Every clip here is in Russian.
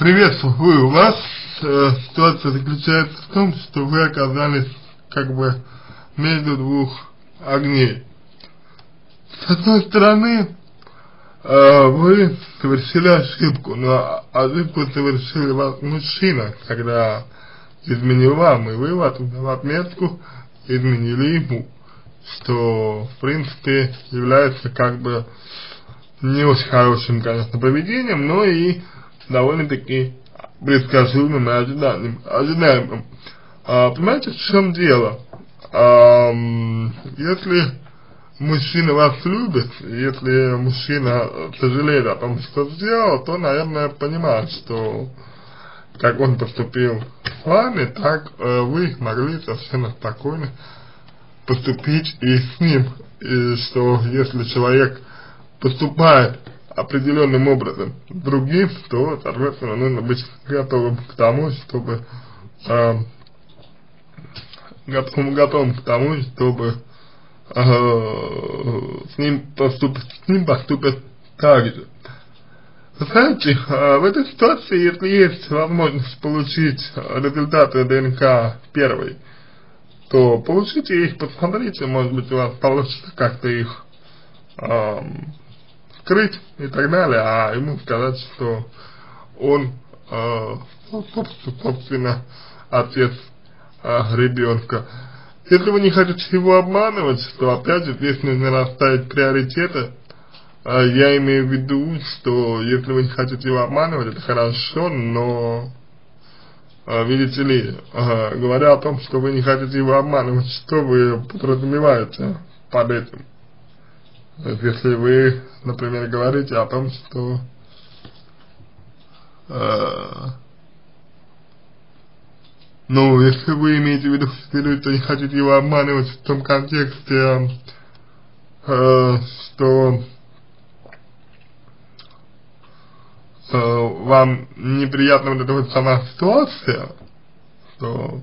Приветствую вас. Э, ситуация заключается в том, что вы оказались как бы между двух огней. С одной стороны, э, вы совершили ошибку, но ошибку совершили вас мужчина, когда изменил вам, и вы в, в отметку изменили ему, что в принципе является как бы не очень хорошим, конечно, поведением, но и довольно-таки предсказуемым и ожидаемым. ожидаемым. А, понимаете, в чем дело? А, если мужчина вас любит, если мужчина сожалеет о том, что сделал, то, наверное, понимает, что как он поступил с вами, так э, вы могли совершенно спокойно поступить и с ним. И что если человек поступает определенным образом другим, то, соответственно, нужно быть готовым к тому, чтобы э, готовым, готовым к тому, чтобы э, с ним поступить, с ним поступят так же. Знаете, э, в этой ситуации, если есть возможность получить результаты ДНК первой, то получите их, посмотрите, может быть у вас получится как-то их э, скрыть и так далее, а ему сказать, что он, э, собственно, отец э, ребенка. Если вы не хотите его обманывать, то опять же здесь нужно расставить приоритеты. Э, я имею в виду, что если вы не хотите его обманывать, это хорошо, но э, видите ли, э, говоря о том, что вы не хотите его обманывать, что вы подразумеваете под этим? если вы, например, говорите о том, что э, ну, если вы имеете в виду, что не хотите его обманывать в том контексте, э, что э, вам неприятна вот эта вот сама ситуация, что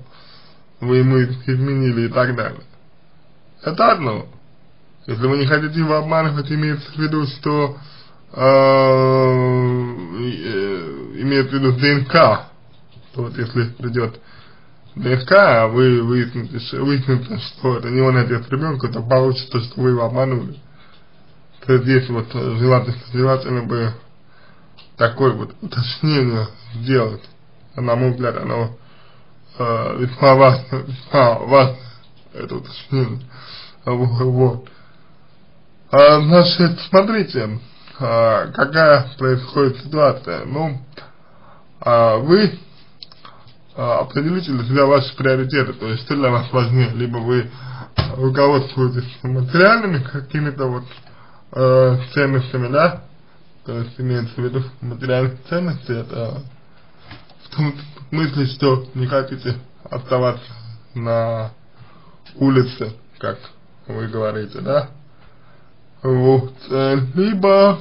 вы ему изменили и так далее. Это одно. Если вы не хотите его обманывать, имеется в виду, что э, э, имеется в виду ДНК, то вот если придет ДНК, а вы выясните, выяснится, что это не он отец ребенка, то получится, что вы его обманули. То есть здесь вот желательно, желательно бы такое вот уточнение сделать. На мой взгляд, оно э, весьма важно, весьма важно, это уточнение. Вот. А, значит, смотрите, а, какая происходит ситуация. Ну, а, вы а, определите для себя ваши приоритеты, то есть что для вас важнее, либо вы руководствуетесь материальными какими-то вот э, ценностями, да, то есть имеется в виду материальные ценности, это в том смысле, что не хотите оставаться на улице, как вы говорите, да, вот. Э, либо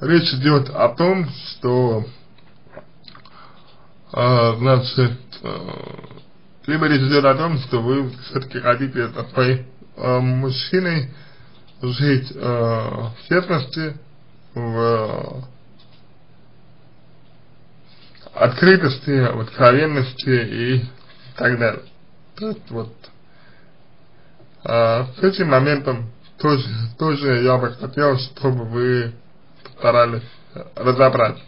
речь идет о том, что э, значит, э, либо речь идет о том, что вы все-таки хотите со своим мужчиной жить в честности, в открытости, в откровенности и так далее. То есть вот с этим моментом тоже, тоже я бы хотел, чтобы вы постарались разобрать.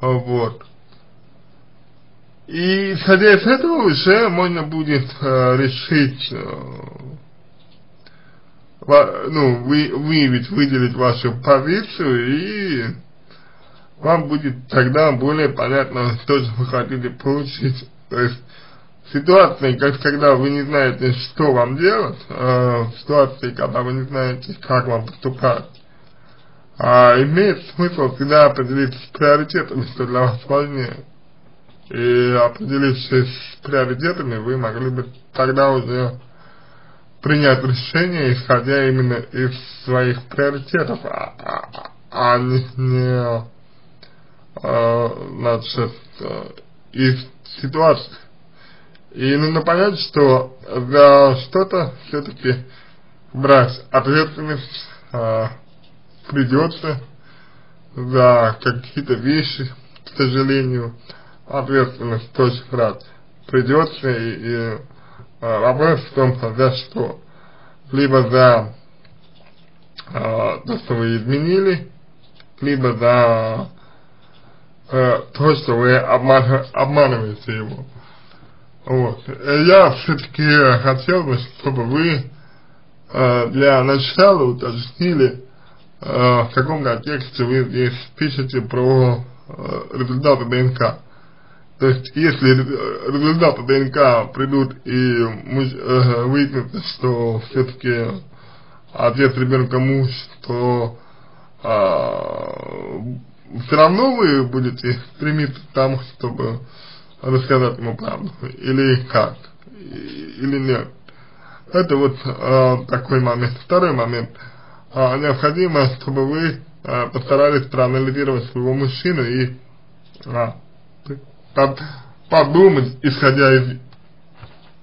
Вот. И исходя из этого уже можно будет э, решить, э, во, ну, вы, выявить, выделить вашу позицию и вам будет тогда более понятно, что же вы хотите получить. То есть ситуации, как когда вы не знаете, что вам делать, э, в ситуации, когда вы не знаете, как вам поступать, а имеет смысл всегда определиться с приоритетами, что для вас важнее. И определившись с приоритетами, вы могли бы тогда уже принять решение, исходя именно из своих приоритетов, а, а, а не, не а, значит, э, из ситуации. И нужно понять, что за что-то все-таки брать ответственность а, придется, за какие-то вещи, к сожалению, ответственность тоже брать придется, и, и э, вопрос в том, за что. Либо за э, то, что вы изменили, либо за э, то, что вы обман, обманываете его. Вот. Я все-таки хотел бы, чтобы вы э, для начала уточнили, э, в каком контексте вы здесь пишете про э, результаты ДНК. То есть, если результаты ДНК придут и э, выяснится, что все-таки отец ребенка муж, то э, все равно вы будете стремиться к тому, чтобы рассказать ему правду, или как, или нет. Это вот э, такой момент. Второй момент. Э, необходимо, чтобы вы э, постарались проанализировать своего мужчину и э, под, подумать, исходя из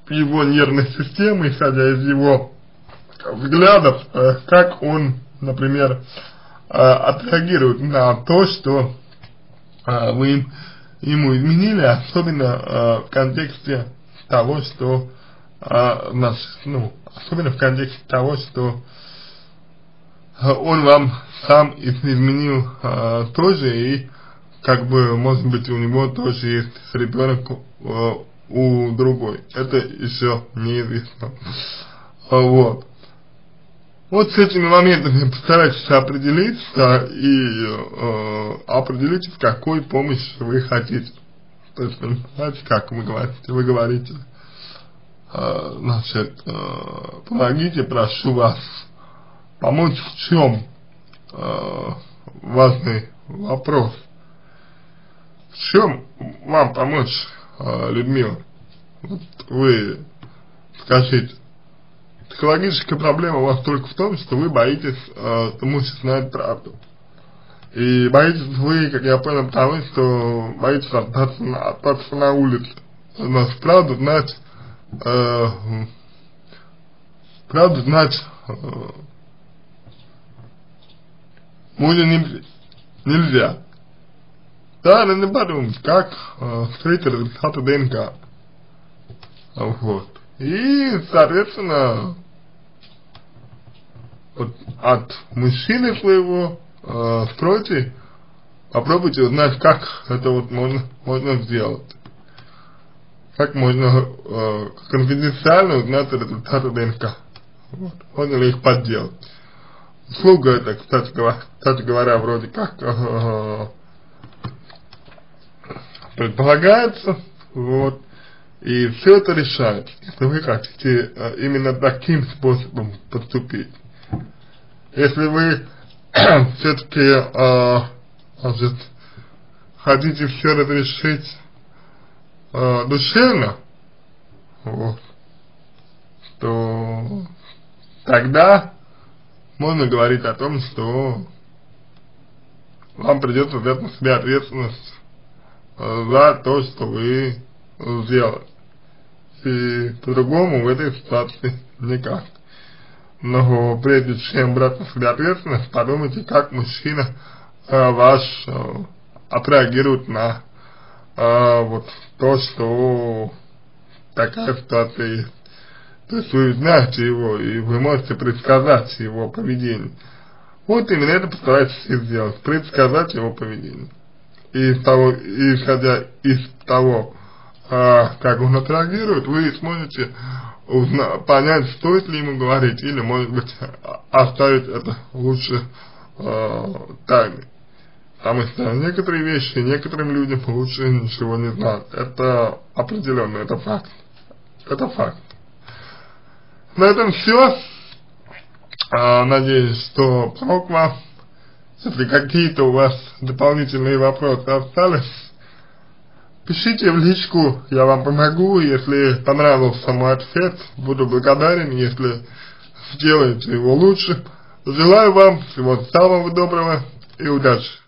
его нервной системы, исходя из его взглядов, э, как он, например, э, отреагирует на то, что э, вы ему изменили, особенно э, в контексте того, что э, наш, ну, особенно в контексте того, что э, он вам сам изменил э, тоже и как бы может быть у него тоже есть ребенок э, у другой. Это еще неизвестно. Вот. Вот с этими моментами постарайтесь определиться и э, определите, какой помощь вы хотите. То есть, понимаете, как вы говорите, вы говорите, э, значит, э, помогите, прошу вас помочь в чем э, важный вопрос. В чем вам помочь, э, Людмила? Вот вы скажите. Психологическая проблема у вас только в том, что вы боитесь, э, что знает правду. И боитесь вы, как я понял, потому что боитесь остаться на, остаться на улице. Но правду знать, э, правду знать э, мужа не, нельзя. Да, надо подумать, как э, встретить результаты ДНК. Вот. И, соответственно, вот от мужчины своего э, стройте, попробуйте узнать, как это вот можно, можно сделать. Как можно э, конфиденциально узнать результаты ДНК. Вот. Можно ли их подделать. Услуга это, кстати говоря, кстати говоря вроде как э, предполагается, вот, и все это решает, если вы хотите э, именно таким способом поступить. Если вы все-таки э, может, хотите все разрешить э, душевно, вот, то тогда можно говорить о том, что вам придется взять на себя ответственность э, за то, что вы сделали. И по-другому в этой ситуации никак. Но прежде чем брать на себя ответственность, подумайте, как мужчина э, ваш э, отреагирует на э, вот то, что такая ситуация есть. То есть вы знаете его, и вы можете предсказать его поведение. Вот именно это постарайтесь сделать, предсказать его поведение. И из того, исходя из того, как он отреагирует, вы сможете понять, стоит ли ему говорить, или, может быть, оставить это лучше э, тайной. Потому что некоторые вещи некоторым людям лучше ничего не знать. Это определенно, это факт. Это факт. На этом все. А, надеюсь, что помог вам. Если какие-то у вас дополнительные вопросы остались, Пишите в личку, я вам помогу, если понравился мой ответ, буду благодарен, если сделаете его лучше. Желаю вам всего самого доброго и удачи.